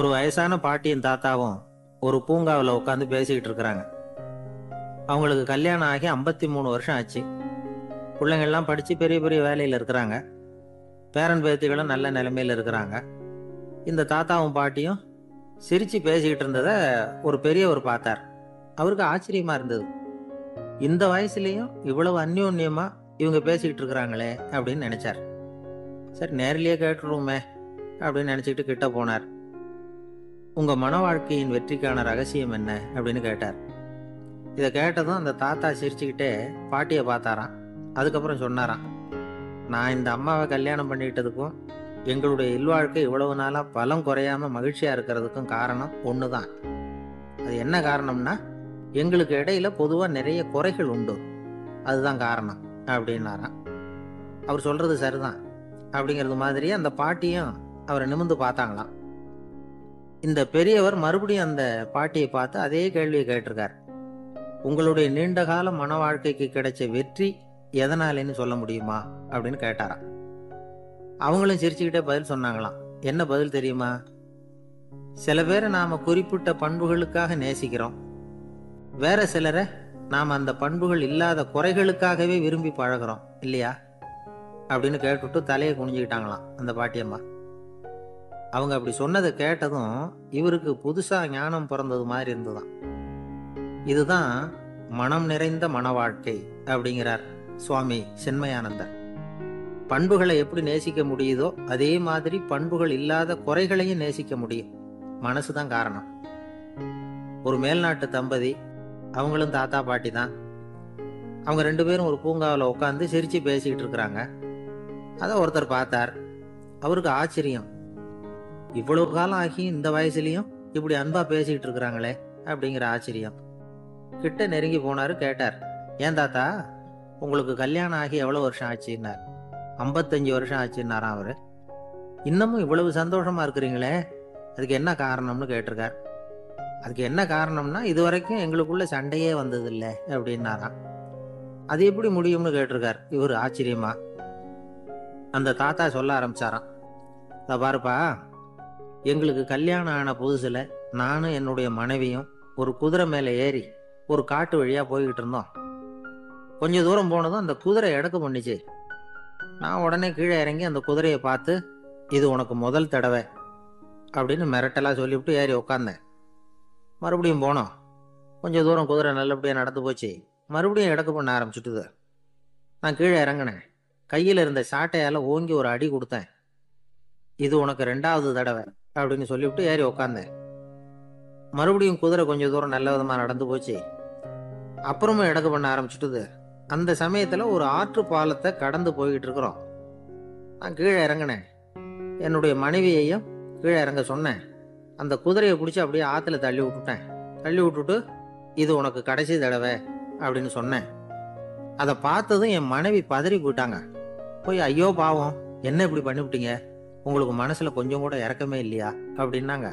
ஒரு வயசான பாட்டியும் தாத்தாவும் ஒரு பூங்காவில் உட்காந்து பேசிக்கிட்டு இருக்கிறாங்க. அவங்களுக்கு கல்யாணம் ஆகி ஐம்பத்தி மூணு வருஷம் ஆச்சு. பிள்ளைங்கள்லாம் படித்து பெரிய பெரிய வேலையில் இருக்கிறாங்க. பேரன் பேத்திகளும் நல்ல நிலைமையில் இருக்கிறாங்க. இந்த தாத்தாவும் பாட்டியும் சிரித்து பேசிக்கிட்டு இருந்ததை ஒரு பெரியவர் பார்த்தார். அவருக்கு ஆச்சரியமாக இருந்தது. இந்த வயசுலேயும் இவ்வளவு அந்யோன்யமாக இவங்க பேசிக்கிட்டு இருக்கிறாங்களே அப்படின்னு நினச்சார். சரி நேரிலேயே கேட்டுருவோமே அப்படின்னு நினச்சிக்கிட்டு கிட்ட போனார். உங்கள் மன வாழ்க்கையின் வெற்றிக்கான ரகசியம் என்ன? அப்படின்னு கேட்டார். இதை கேட்டதும் அந்த தாத்தா சிரிச்சுக்கிட்டே பாட்டியை பார்த்தாராம். அதுக்கப்புறம் சொன்னாராம் நான் இந்த அம்மாவை கல்யாணம் பண்ணிக்கிட்டதுக்கும் எங்களுடைய இல்வாழ்க்கை இவ்வளவு நாளாக பலம் குறையாம மகிழ்ச்சியாக இருக்கிறதுக்கும் காரணம் ஒன்று தான் அது என்ன காரணம்னா எங்களுக்கு இடையில பொதுவாக நிறைய குறைகள் உண்டு. அதுதான் காரணம் அப்படின்னாராம். அவர் சொல்றது சரிதான் அப்படிங்கிறது மாதிரி அந்த பாட்டியும் அவரை நிமிந்து பார்த்தாங்களாம். இந்த பெரியவர் மறுபடியும் அந்த பாட்டியை பார்த்து அதே கேள்வியை கேட்டிருக்கார். உங்களுடைய நீண்ட கால மன வாழ்க்கைக்கு கிடைச்ச வெற்றி எதனாலேன்னு சொல்ல முடியுமா? அப்படின்னு கேட்டாராம். அவங்களும் சிரிச்சுக்கிட்டே பதில் சொன்னாங்களாம். என்ன பதில் தெரியுமா? சில பேரை நாம குறிப்பிட்ட பண்புகளுக்காக நேசிக்கிறோம். வேற சிலரை நாம் அந்த பண்புகள் இல்லாத குறைகளுக்காகவே விரும்பி பழகுறோம் இல்லையா? அப்படின்னு கேட்டுவிட்டு தலையை குனிஞ்சுக்கிட்டாங்களாம் அந்த பாட்டியம்மா. அவங்க அப்படி சொன்னதை கேட்டதும் இவருக்கு புதுசாக ஞானம் பிறந்தது மாதிரி இருந்ததுதான் இதுதான் மனம் நிறைந்த மன வாழ்க்கை அப்படிங்கிறார் சுவாமி சென்மயானந்தர். பண்புகளை எப்படி நேசிக்க முடியுதோ அதே மாதிரி பண்புகள் இல்லாத குறைகளையும் நேசிக்க முடியும். மனசு தான் காரணம். ஒரு மேல்நாட்டு தம்பதி அவங்களும் தாத்தா பாட்டி தான். அவங்க ரெண்டு பேரும் ஒரு பூங்காவில் உட்காந்து சிரித்து பேசிக்கிட்டு இருக்கிறாங்க. அதை ஒருத்தர் பார்த்தார். அவருக்கு ஆச்சரியம். இவ்வளவு காலம் ஆகி இந்த வயசுலயும் இப்படி அன்பா பேசிக்கிட்டு இருக்கிறாங்களே அப்படிங்கிற ஆச்சரியம். கிட்ட நெருங்கி போனாரு கேட்டார் ஏன் தாத்தா உங்களுக்கு கல்யாணம் ஆகி எவ்வளவு வருஷம் ஆச்சுன்னார்? ஐம்பத்தஞ்சு வருஷம் ஆச்சுன்னாராம் அவரு. இன்னமும் இவ்வளவு சந்தோஷமா இருக்கிறீங்களே அதுக்கு என்ன காரணம்னு கேட்டிருக்கார். அதுக்கு என்ன காரணம்னா இது வரைக்கும் எங்களுக்குள்ள சண்டையே வந்ததில்லை அப்படின்னாராம். அது எப்படி முடியும்னு கேட்டிருக்கார் இவர் ஆச்சரியமா? அந்த தாத்தா சொல்ல ஆரம்பிச்சாராம். அதை பாருப்பா எங்களுக்கு கல்யாணம் ஆன புதுசில் நானும் என்னுடைய மனைவியும் ஒரு குதிரை மேலே ஏறி ஒரு காட்டு வழியாக போய்கிட்டு இருந்தோம். கொஞ்ச தூரம் போனதும் அந்த குதிரை இடக்கு பண்ணிச்சு நான் உடனே கீழே இறங்கி அந்த குதிரையை பார்த்து இது உனக்கு முதல் தடவை அப்படின்னு மிரட்டலாக சொல்லிவிட்டு ஏறி உட்காந்தேன் மறுபடியும் போனோம். கொஞ்சம் தூரம் குதிரை நல்லபடியாக நடந்து போச்சு. மறுபடியும் இடக்கு பண்ண ஆரம்பிச்சுட்டுது. நான் கீழே இறங்கினேன். கையில் இருந்த சாட்டையால் ஓங்கி ஒரு அடி கொடுத்தேன். இது உனக்கு ரெண்டாவது தடவை அப்படின்னு சொல்லிவிட்டு ஏறி உக்காந்தேன். மறுபடியும் குதிரை கொஞ்சம் தூரம் நல்ல விதமாக நடந்து போச்சு. அப்புறமும் இடக்கு பண்ண ஆரம்பிச்சுட்டுது. அந்த சமயத்தில் ஒரு ஆற்று பாலத்தை கடந்து போய்கிட்டு இருக்கிறோம். நான் கீழே இறங்கினேன். என்னுடைய மனைவியையும் கீழே இறங்க சொன்னேன். அந்த குதிரையை பிடிச்சி அப்படியே ஆற்றுல தள்ளி விட்டுட்டேன். தள்ளி விட்டுட்டு இது உனக்கு கடைசி தடவை அப்படின்னு சொன்னேன். அதை பார்த்ததும் என் மனைவி பதறி போயிட்டாங்க. போய் ஐயோ பாவம் என்ன இப்படி பண்ணிவிட்டீங்க? உங்களுக்கு மனசில் கொஞ்சம் கூட இறக்கமே இல்லையா? அப்படின்னாங்க.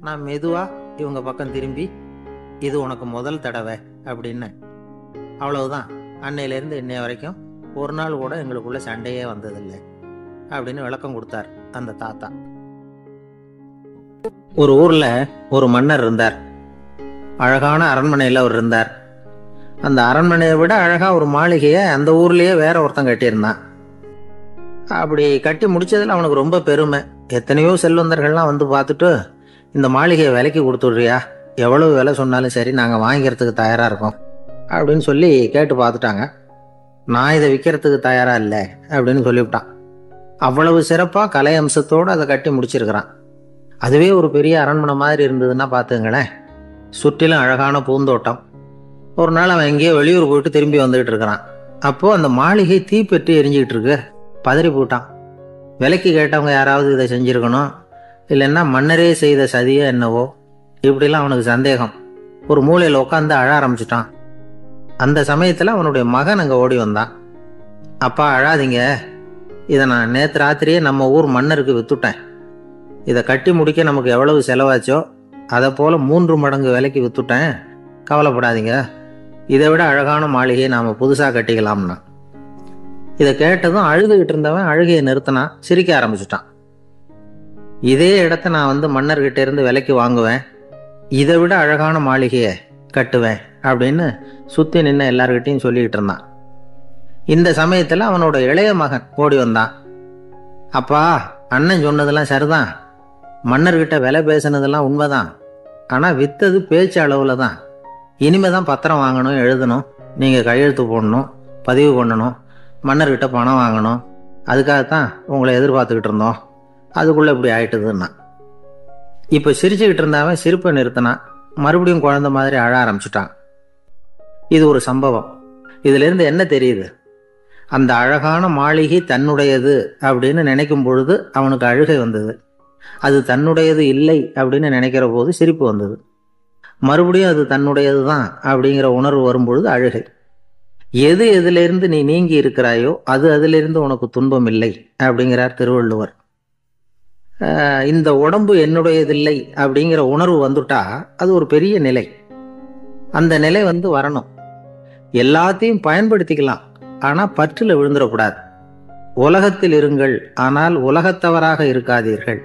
நான் மெதுவாக இவங்க பக்கம் திரும்பி இது உனக்கு முதல் தடவை அப்படின்னு. அவ்வளவுதான். அன்னையிலேருந்து இன்னைய வரைக்கும் ஒரு நாள் கூட எங்களுக்குள்ள சண்டையே வந்ததில்லை அப்படின்னு விளக்கம் கொடுத்தார் அந்த தாத்தா. ஒரு ஊரில் ஒரு மன்னர் இருந்தார். அழகான அரண்மனையில் அவர் இருந்தார். அந்த அரண்மனையை விட அழகாக ஒரு மாளிகையை அந்த ஊர்லேயே வேற ஒருத்தன் கட்டியிருந்தான். அப்படி கட்டி முடிச்சதுல அவனுக்கு ரொம்ப பெருமை. எத்தனையோ செல்வந்தர்கள்லாம் வந்து பார்த்துட்டு இந்த மாளிகையை விலைக்கு கொடுத்துட்றியா? எவ்வளவு விலை சொன்னாலும் சரி நாங்கள் வாங்கிக்கிறதுக்கு தயாராக இருக்கோம். அப்படின்னு சொல்லி கேட்டு பார்த்துட்டாங்க. நான் இதை விற்கிறதுக்கு தயாராக இல்லை அப்படின்னு சொல்லிவிட்டான். அவ்வளவு சிறப்பாக கலை அம்சத்தோடு அதை கட்டி முடிச்சிருக்கிறான். அதுவே ஒரு பெரிய அரண்மனை மாதிரி இருந்ததுன்னா பார்த்துங்களேன். சுற்றிலும் அழகான பூந்தோட்டம். ஒரு நாள் அவன் எங்கேயோ வெளியூர் போயிட்டு திரும்பி வந்துகிட்டு இருக்கிறான். அப்போது அந்த மாளிகை தீப்பெற்றி எரிஞ்சிக்கிட்டு இருக்கு. பதறி போட்டான். விலைக்கு கேட்டவங்க யாராவது இதை செஞ்சுருக்கணும்? இல்லைன்னா மன்னரே செய்த சதியோ என்னவோ? இப்படிலாம் அவனுக்கு சந்தேகம். ஒரு மூலையில் உட்காந்து அழ ஆரம்பிச்சிட்டான். அந்த சமயத்தில் அவனுடைய மகன் அங்கே ஓடி வந்தான். அப்பா அழாதீங்க. இதை நான் நேற்று ராத்திரியே நம்ம ஊர் மன்னருக்கு வித்துட்டேன். இதை கட்டி முடிக்க நமக்கு எவ்வளவு செலவாச்சோ அதை போல் மூன்று மடங்கு விலைக்கு வித்துட்டேன். கவலைப்படாதீங்க. இதை விட அழகான மாளிகையை நாம் புதுசாக கட்டிக்கலாம்னா. இதை கேட்டதும் அழுதுகிட்டு இருந்தவன் அழுகையை நிறுத்தினான் சிரிக்க ஆரம்பிச்சிட்டான். இதே இடத்த நான் வந்து மன்னர்கிட்ட இருந்து விலைக்கு வாங்குவேன். இதை விட அழகான மாளிகையை கட்டுவேன் அப்படின்னு சுற்றி நின்று எல்லார்கிட்டையும் சொல்லிக்கிட்டு இருந்தான். இந்த சமயத்தில் அவனோட இளைய மகன் ஓடி வந்தான். அப்பா அண்ணன் சொன்னதெல்லாம் சரிதான். மன்னர்கிட்ட விலை பேசினதெல்லாம் உண்மைதான். ஆனால் வித்தது பேச்சு அளவில் தான் இனிமே தான் பத்திரம் வாங்கணும் எழுதணும் நீங்கள் கையெழுத்து போடணும் பதிவு பண்ணணும் மன்னர்கிட்ட பணம் வாங்கணும். அதுக்காகத்தான் உங்களை எதிர்பார்த்துக்கிட்டு இருந்தோம். அதுக்குள்ளே இப்படி ஆயிட்டுதுன்னா. இப்போ சிரிச்சுக்கிட்டு இருந்தாவன் சிரிப்பை நிறுத்தினான் மறுபடியும் குழந்த மாதிரி அழ ஆரம்பிச்சிட்டான். இது ஒரு சம்பவம். இதிலிருந்து என்ன தெரியுது? அந்த அழகான மாளிகை தன்னுடையது அப்படின்னு நினைக்கும் பொழுது அவனுக்கு அழுகை வந்தது. அது தன்னுடையது இல்லை அப்படின்னு நினைக்கிற போது சிரிப்பு வந்தது. மறுபடியும் அது தன்னுடையது தான் அப்படிங்கிற உணர்வு வரும்பொழுது அழுகை. எது எதிலிருந்து நீ நீங்கி இருக்கிறாயோ அது அதிலிருந்து உனக்கு துன்பம் இல்லை அப்படிங்கிறார் திருவள்ளுவர். இந்த உடம்பு என்னுடையதில்லை அப்படிங்கிற உணர்வு வந்துட்டா அது ஒரு பெரிய நிலை. அந்த நிலை வந்து வரணும். எல்லாத்தையும் பயன்படுத்திக்கலாம் ஆனால் பற்றில் விழுந்துடக்கூடாது. உலகத்தில் இருங்கள் ஆனால் உலகத்தவராக இருக்காதீர்கள்.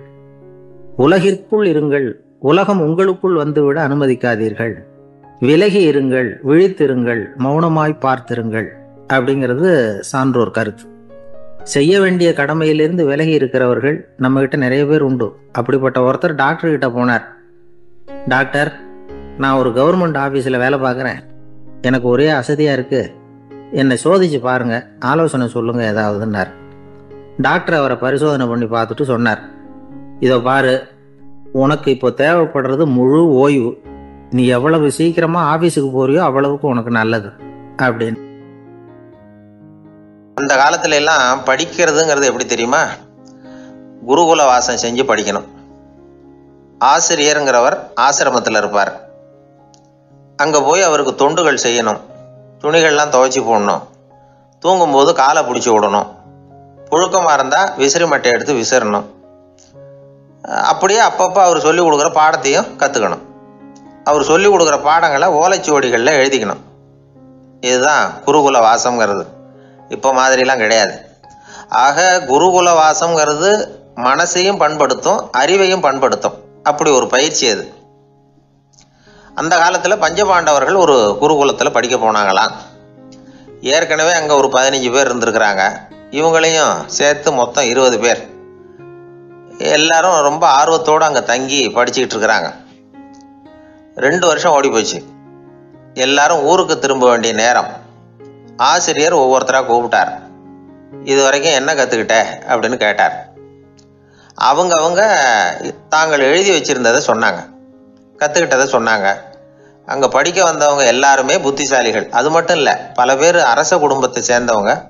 உலகிற்குள் இருங்கள் உலகம் உங்களுக்குள் வந்துவிட அனுமதிக்காதீர்கள். விலகி இருங்கள் விழித்திருங்கள் மௌனமாய் பார்த்திருங்கள் அப்படிங்கிறது சான்றோர் கருத்து. செய்ய வேண்டிய கடமையிலிருந்து விலகி இருக்கிறவர்கள் நம்ம கிட்ட நிறைய பேர் உண்டு. அப்படிப்பட்ட ஒருத்தர் டாக்டர் கிட்ட போனார். டாக்டர் நான் ஒரு கவர்மெண்ட் ஆஃபீஸில் வேலை பார்க்குறேன். எனக்கு ஒரே அசதியாக இருக்குது என்னை சோதிச்சு பாருங்கள் ஆலோசனை சொல்லுங்கள் ஏதாவதுன்னார். டாக்டர் அவரை பரிசோதனை பண்ணி பார்த்துட்டு சொன்னார். இதை பாரு உனக்கு இப்போ தேவைப்படுறது முழு ஓய்வு. நீ எவ்வளவு சீக்கிரமா ஆபீஸுக்கு போறியோ அவ்வளவுக்கு உனக்கு நல்லது அப்படின்னு. அந்த காலத்துல எல்லாம் படிக்கிறதுங்கிறது எப்படி தெரியுமா? குருகுல வாசம் செஞ்சு படிக்கணும். ஆசிரியருங்கிறவர் ஆசிரமத்தில் இருப்பார். அங்கே போய் அவருக்கு தொண்டுகள் செய்யணும். துணிகள்லாம் துவைச்சி போடணும். தூங்கும்போது காலை பிடிச்சி விடணும். புழுக்கமாக இருந்தால் விசிறி மட்டை எடுத்து விசிறணும். அப்படியே அப்பப்போ அவர் சொல்லி கொடுக்குற பாடத்தையும் கற்றுக்கணும் அவர் சொல்லி கொடுக்குற பாடங்களை ஓலைச்சுவடிகளில் எழுதிக்கணும். இதுதான் குருகுல வாசம்ங்கிறது இப்போ மாதிரிலாம் கிடையாது. ஆக குருகுல வாசம்ங்கிறது மனசையும் பண்படுத்தும் அறிவையும் பண்படுத்தும். அப்படி ஒரு பயிற்சி அது. அந்த காலத்தில் பஞ்சபாண்டவர்கள் ஒரு குருகுலத்தில் படிக்க போனாங்களாம். ஏற்கனவே அங்கே ஒரு பதினஞ்சு பேர் இருந்திருக்கிறாங்க. இவங்களையும் சேர்த்து மொத்தம் இருபது பேர். எல்லாரும் ரொம்ப ஆர்வத்தோடு அங்கே தங்கி படிச்சுக்கிட்டு இருக்கிறாங்க. ரெண்டு வருஷம் ஓடி போச்சு. எல்லாரும் ஊருக்கு திரும்ப வேண்டிய நேரம். ஆசிரியர் ஒவ்வொருத்தராக கூப்பிட்டார். இது வரைக்கும் என்ன கற்றுக்கிட்ட அப்படின்னு கேட்டார். அவங்க அவங்க தாங்கள் எழுதி வச்சிருந்ததை சொன்னாங்க. கற்றுக்கிட்டதை சொன்னாங்க. அங்கே படிக்க வந்தவங்க எல்லாருமே புத்திசாலிகள். அது மட்டும் இல்லை பல பேர் அரச குடும்பத்தை சேர்ந்தவங்க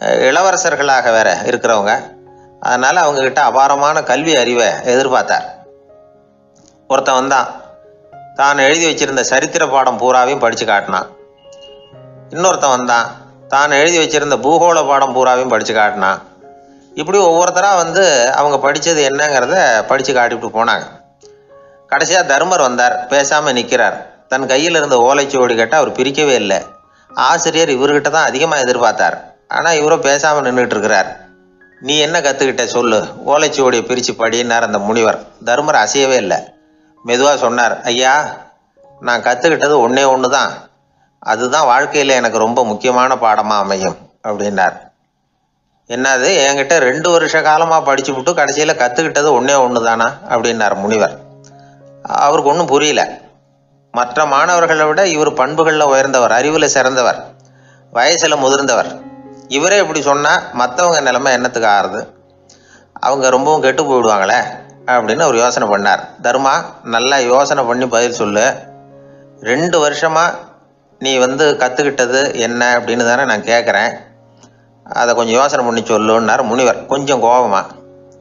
இளவரசர்களாக வேற இருக்கிறவங்க. அதனால் அவங்கக்கிட்ட அபாரமான கல்வி அறிவை எதிர்பார்த்தார். ஒருத்தன் வந்தான். தான் எழுதி வச்சிருந்த சரித்திர பாடம் பூராவையும் படித்து காட்டினான் இன்னொருத்தன் வந்தான் தான் எழுதி வச்சிருந்த பூகோள பாடம் பூராவையும் படித்து காட்டினான் இப்படி ஒவ்வொருத்தராக வந்து அவங்க படித்தது என்னங்கிறத படித்து காட்டிவிட்டு போனாங்க. கடைசியாக தர்மர் வந்தார் பேசாமல் நிற்கிறார் தன் கையில் இருந்த ஓலைச்சுவடி கேட்டால் அவர் பிரிக்கவே இல்லை. ஆசிரியர் இவர்கிட்ட தான் அதிகமாக எதிர்பார்த்தார். ஆனால் இவரும் பேசாமல் நின்றுட்டு இருக்கிறார். நீ என்ன கற்றுக்கிட்ட சொல்லு? ஓலைச்சுவடியை பிரித்து படினார் அந்த முனிவர். தர்மர் அசையவே இல்லை. மெதுவாக சொன்னார் ஐயா நான் கற்றுக்கிட்டது ஒன்றே ஒன்று தான் அதுதான் வாழ்க்கையில் எனக்கு ரொம்ப முக்கியமான பாடமாக அமையும் அப்படின்னார். என்னது என்கிட்ட ரெண்டு வருஷ காலமாக படிச்சு விட்டு கடைசியில் கற்றுக்கிட்டது ஒன்றே ஒன்று தானா அப்படின்னார் முனிவர். அவருக்கு ஒன்றும் புரியல. மற்ற மாணவர்களை விட இவர் பண்புகளில் உயர்ந்தவர் அறிவில் சிறந்தவர் வயசில் முதிர்ந்தவர். இவரே இப்படி சொன்னால் மற்றவங்க நிலைமை என்னத்துக்கு ஆறுது? அவங்க ரொம்பவும் கெட்டு போயிடுவாங்களே? அப்படின்னு அவர் யோசனை பண்ணார். தர்மா நல்லா யோசனை பண்ணி பதில் சொல்லு. ரெண்டு வருஷமாக நீ வந்து கற்றுக்கிட்டது என்ன அப்படின்னு தானே நான் கேட்குறேன் அதை கொஞ்சம் யோசனை பண்ணி சொல்லுன்னார் முனிவர். கொஞ்சம் கோபமாக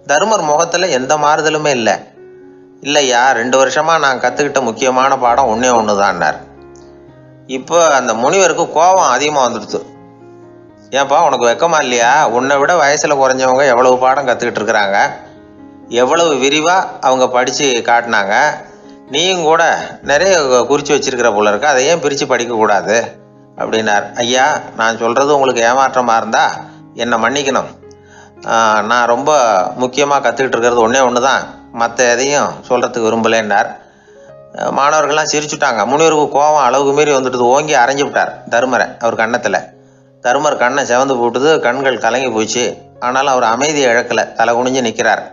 தருமர் முகத்தில் எந்த மாறுதலுமே இல்லை. இல்லையா ரெண்டு வருஷமாக நான் கற்றுக்கிட்ட முக்கியமான பாடம் ஒன்றே ஒன்று தான்னார் இப்போ அந்த முனிவருக்கு கோபம் அதிகமாக வந்துடுச்சு ஏன்ப்பா உனக்கு வெக்கமா இல்லையா? உன்னை விட வயசில் குறைஞ்சவங்க எவ்வளவு பாடம் கற்றுக்கிட்டு இருக்கிறாங்க? எவ்வளவு விரிவாக அவங்க படித்து காட்டினாங்க நீயும் கூட நிறைய குறித்து வச்சிருக்கிற போல இருக்கு. அதை ஏன் பிரித்து படிக்கக்கூடாது அப்படின்னார். ஐயா நான் சொல்கிறது உங்களுக்கு ஏமாற்றமாக இருந்தால் என்னை மன்னிக்கணும். நான் ரொம்ப முக்கியமாக கற்றுக்கிட்டு இருக்கிறது ஒன்றே ஒன்று தான் மற்ற எதையும் சொல்கிறதுக்கு விரும்பலைன்னார். மாணவர்கள்லாம் சிரிச்சுட்டாங்க. முனிவருக்கு கோபம் அளவுக்கு மீறி வந்துட்டு ஓங்கி அரைஞ்சு விட்டார் தருமரை அவர் கன்னத்தில். தருமர் கண்ணை செவந்து போட்டுது கண்கள் கலங்கி போச்சு. ஆனாலும் அவர் அமைதியை இழக்கலை. தலை குனிஞ்சு நிற்கிறார்